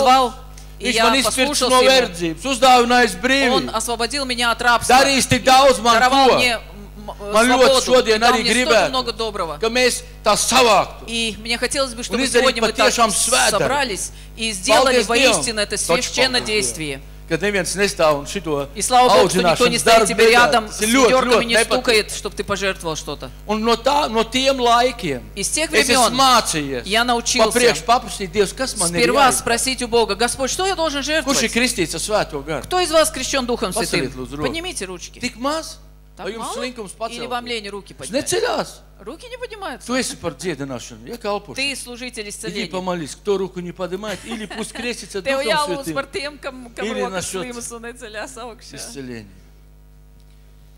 позвал, и Viņš man izpirka no verdzības, uzdāvinājis brīvību. Darīs tik daudz man ko. Man ļoti šodien arī gribētu, ka mēs tā savāktu. И мне хотелось бы, чтобы сегодня мы так собрались и сделали воистину это священное действие. Kad neviens nestāv un šito И слава Богу, что никто не стоит тебе рядом, с ir ведерками не стукает, чтобы ты пожертвовал что-то. Un no, tā, no tiem laikiem Из тех времен mācījies. я научился Papriekš paprasīt Dievs, kas man ir Сперва jāizdara. спросить у Бога, Господь, что я должен Kurš ir жертвовать? kristīts ar svēto garu? Кто из вас крещен Духом Святым? Поднимите ручки. Tik maz? Так Vai jums мало? slinkums Или вам лень руки поднять? neceļās. Руки не поднимаются. Tu esi par dziedināšanu, ja kalpošanu. Ты служитель Иди исцеления. помолись, кто руку не поднимает, или пусть крестится Tev Духом jālūdz par Святым. tiem, kam, kam rokas slimas un neceļās augšā. Исцеление.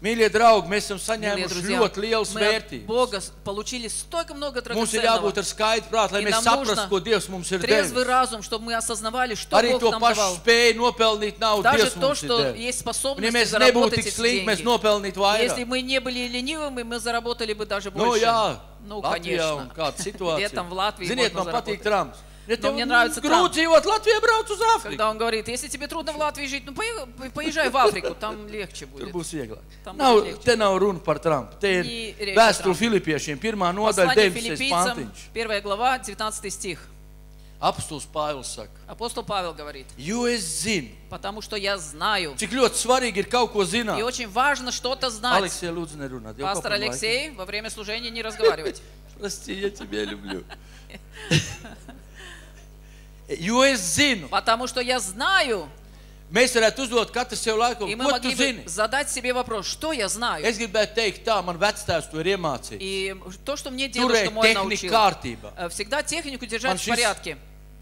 Mīļie draugi, mēs esam Милые saņēmuši друзья, ļoti liels мы от vērtības. Бога с- получили столько много Mums ir драгоценного. jābūt ar skaidru prātu, lai И mēs нам saprastu, нужно ko Dievs mums ir Трезвый devis. разум, чтобы мы осознавали, что Arī Бог to нам pašu давал. spēju nopelnīt naudu Даже Dievs то, mums ir что devis. есть Un ja способность mēs nebūtu заработать tik эти slinki, mēs деньги. nopelnītu Если vairāk. мы не были ленивыми, мы заработали бы даже Nu, больше. jā, Ну, Latvijā un конечно. kāda situācija. Где-то в Латвии Ziniet, можно man patīk заработать. trams. Ja Но tev мне нравится grūti dzīvot Latvijā, brauc uz Āfriku. Когда он говорит, если тебе трудно в Латвии жить, ну поe- поезжай в Африку, там легче Tur будет. būs vieglāk. Tam Nav, būs liekšķi. te nav runa par Trumpu. Te ir Nī rieķi vēstule Trumpu. Filipiešiem, pirmā nodaļa, Послание 19. филиппийцам, pantiņš. 1 глава, 19 стих. Apostols Pāvils saka, Апостол Павел говорит, jo es zinu, потому что я знаю. cik ļoti svarīgi ir kaut ko И zināt. очень важно что-то знать. Алексей, lūdzu, nerunāt. jau Пастор kāpēc laika? Алексей, во время служения не разговаривать. Прости, я тебя люблю. Jo es zinu, Потому что я знаю, mēs varētu uzdot katru sev laiku, и мы ko tu могли бы zini. задать себе вопрос, что я знаю. Es gribētu teikt tā, man vectēvs to ir iemācījis. И то, что мне дедушка Turēt мой tehniku научил. kārtībā. Э, Всегда технику Man держать в šis, порядке.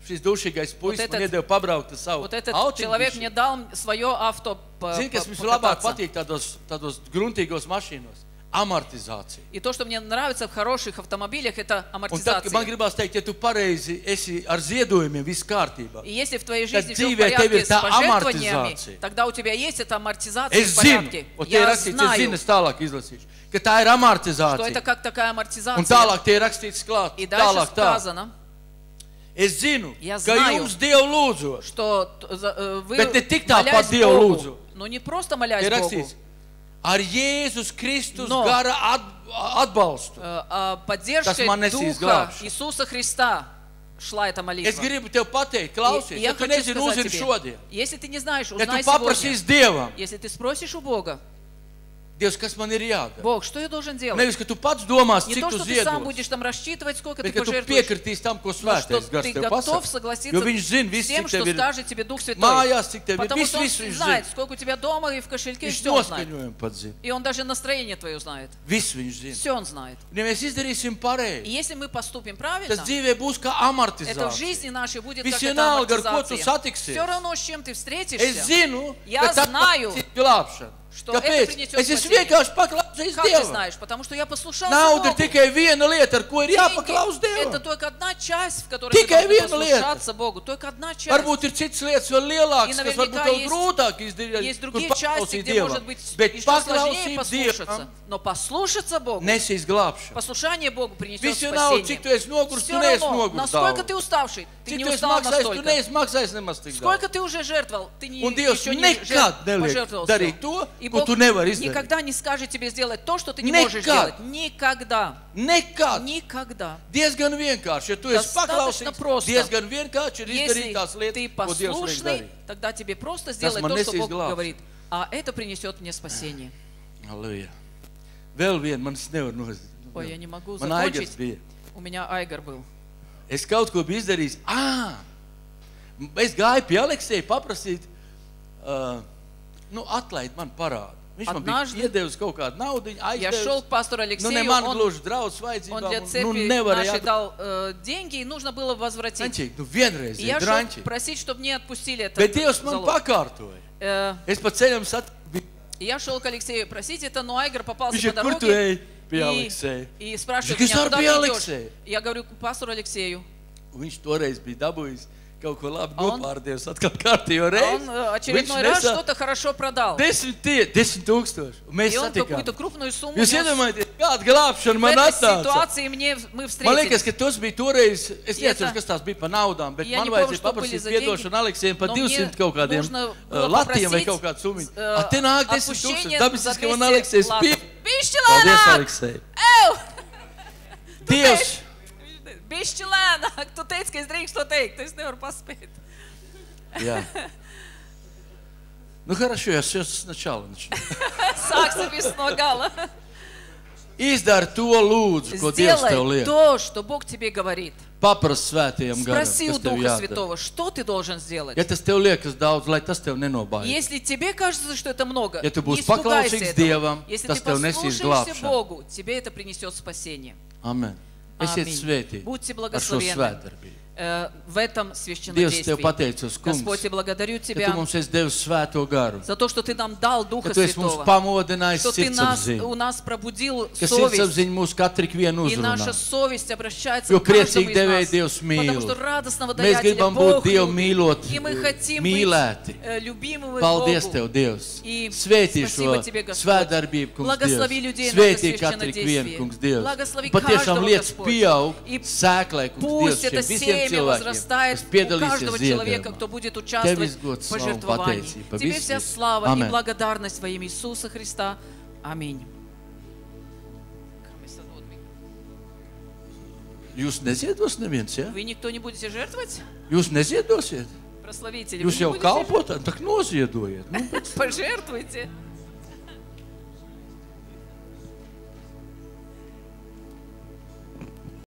šis dušīgais puisis этот- man iedeva pabraukt ar savu Вот этот autiņu человек bišķi. мне дал свое авто по- Zini, kas по- mums labāk покататься. patīk tādos, tādos gruntīgos mašīnos? Amortizācija. И то, что мне нравится в хороших автомобилях, это kad man амортизация. gribās teikt, ja tu pareizi esi ar ziedojumiem, viss kārtībā. И если в твоей жизни все в dzīvē tev порядке ir с tā пожертвованиями, amortizācija. тогда у тебя есть эта амортизация Es в zinu, порядке. un tie ir Я rakstīts, es знаю, es tālāk izlasīšu, ka tā ir что amortizācija. это как такая Un амортизация. tālāk tie ir rakstīts klāt. И дальше Tālāk tā. сказано, Es zinu, Я ka знаю. jums Dievu lūdzu. что за- э, вы Bet ne tik tā молясь pat Dievu Богу, lūdzu. но не просто молясь Богу, rakstīts, ar Jēzus Kristus No. gara at, atbalstu. э, а поддержкой Tas man nesīs Духа glābšanu. Иисуса Христа шла эта молитва. Es gribu tev pateikt, И klausies, я ja tu хочу nezini, сказать uzzini тебе, šodien. если ты не знаешь, Ja узнай tu сегодня. paprasīsi Dievam, Если ты спросишь у Бога, Dievs, kas man ir jādara? Бог, что я должен делать? Nevis, ka tu pats domās, Не cik то, tu что ты сам ziedos, будешь там рассчитывать, сколько ты bet ka tu пожертвуешь, piekritīs tam, ko но что svētais gars ты tev готов pasaka. согласиться Jo viņš zina, с viss, тем, cik что tev ir скажет тебе Дух Святой. mājās, cik tev ir. Потому Viss, что Он viss viņš знает, zina. сколько у тебя дома и в кошельке, Viņš все Он знает. noskaņojumu pat zina. И Он даже настроение твое знает. Viss viņš zina. Все Он знает. Un ja mēs izdarīsim И pareizi, если мы поступим tas правильно, dzīvē būs kā это в amortizācija. жизни нашей будет как амортизация. satiksies. Все равно, с чем ты Es встретишься, zinu, Я ka tā знаю, ir glābšana. что это Kāpēc? принесет Es esmu спасение. vienkārši paklausījis как ты Dievam. знаешь? Потому что я послушался Nauda ir Богу. tikai viena lieta, ar ko ir Деньги jāpaklaus Это Dievam. только одна часть, в которой Tikai мы должны viena lieta. послушаться Богу. Только одна часть. Varbūt ir citas lietas vēl lielākas, И kas наверняка varbūt vēl есть- grūtāk izdarīt, Есть kur другие части, paklausīt где Dievam. может быть Bet еще сложнее paklausīt послушаться. Dievam Но послушаться Богу, nesīs glābšanu. послушание Богу принесет Viss jau nav, cik tu спасение. esi nogurs, tu Все neesi равно, nogurs насколько daudz. ты уставший, ты Cik не tu esi устал maksājis, tu настолько. neesi maksājis nemaz tik daudz. Сколько ты уже жертвовал, ты не, Un Dievs еще не nekad жертв- neliek пожертвовал darīt всё. to, И ko Бог tu nevari izdarīt. никогда не скажет тебе сделать то, что ты не Nekad. можешь сделать. Никогда. Nekad. Никогда. Diezgan vienkārši, ja tu esi Достаточно paklausīgs, просто. diezgan vienkārši ir Если izdarīt tās ты lietas, ko Dievs liek послушный, darīt. тогда тебе просто сделать man то, что nesīs Бог glābšanu. говорит. А это принесет мне спасение. Halleluja. Vēl viena, man tas nevar nozīmēt. Ой, я не могу Man aigars закончить. bija. У меня Айгар был. Es kaut ko biju izdarījis. Ah! Es gāju pie Aleksēja paprasīt, uh, nu, atlaid man parādu. Viņš man Однажды bija iedevis kaut kādu naudu, Я шел aizdevis. к пастору Nu, ne Алексею, man он, gluži draudz он vajadzībām. для un, Nu, церкви nevarēja нашей дал э, деньги, и нужно было возвратить. Anķīgi, nu vienreiz И ir я шел dranči. просить, чтобы мне отпустили это Bet Dievs man залог. pakārtoja. Э, Es pa ceļam satiku. и я шел к Алексею просить это, но Айгар попался Viņš ir, по kur tu дороге. ej? Pie Aleksēja. И, и спрашивает Viņš меня, ar куда pie ты идешь? Aleksēja. Я говорю, к пастору Алексею. Un Viņš toreiz bija dabūjis kaut ko labi A on- nopārdevis atkal kārtīgo А reizi. он э, очередной раз что-то хорошо продал. Desmit, tie, desmit tūkstoši. Un mēs И он satikām. какую-то крупную сумму Jūs нес. iedomājaties, kā Tāda glābšana В man этой atnāca. ситуации мне, мы Man liekas, встретились. ka tas bija toreiz. Es Ja neatceros, tā- kas tās bija par naudām, bet Ja man не помню, vajadzēja что были paprasīt за деньги, atdošanu Aleksiem par но 200 мне kaut kādiem нужно uh, было latiem vai попросить, kaut kādu summu. э, A te nāk 10 tūkstoši. отпущение за Dabiski, ka man 200 Aleksējs латов. bija. Bišķi Paldies, lēnāk! Aleksej. Ew! Dievs! Bišķi lēnāk! Tu teici, ka es drīkstu to teikt, es nevaru paspēt. Jā. Nu, хорошо, я сейчас сначала начну. Sāksim visu no gala. Izdari to lūdzu, ko Dievs tev Сделай liek. то, что Бог тебе говорит. Paprast svētajam garam, Спроси у kas tev Духа jādara. Святого, что ты должен сделать. Ja tas tev liekas daudz, lai tas tev nenobāja. Если тебе кажется, что это много, Ja tu не būsi испугайся paklausīgs этого. Dievam, Если tas ты tev nesīs послушаешься glābšanu. Богу, тебе это принесет спасение. Amen. Esiet svētīti. Būsi ar šo svētdarbību. Э, в этом Dievs, tev священнодействии. pateicos, kungs, Господь, я благодарю ka tu Тебя mums esi devis svēto garu. за то, что Ты нам дал Духа Ka tu esi mums Святого. pamodinājis Что Ты нас, у sirdsapziņu. нас пробудил Ka совесть. sirdsapziņa mūs katru vienu И наша uzrunā. совесть обращается Jo к каждому priecīgi из devēja нас. Dievs mīl. Потому что радостного Mēs даятеля gribam būt Бог Dievu любит. mīlot, И мы хотим mīlēti. быть э, любимыми Paldies Богу. Tev, Dievs! И Svētī спасибо šo Тебе, Господь. svētdarbību, kungs, Благослови Dievs! людей на Svētī это katru vienu, священнодействие. kungs, Dievs! Благослови Un Patiešām каждого, lietas Господь. pieaug И sēklai, kungs, Пусть Dievs, это šiem visiem семя cilvēkiem, возрастает у каждого человека, кто будет участвовать в пожертвовании. Тебе вся слава и благодарность во имя Иисуса Христа. Аминь. Jūs neziedos neviens, ja? Вы никто не будете жертвовать? Jūs neziedosiet? Прославители, Jūs jau kalpotāt, tak noziedojiet. Nu, жертвовать? Пожертвуйте.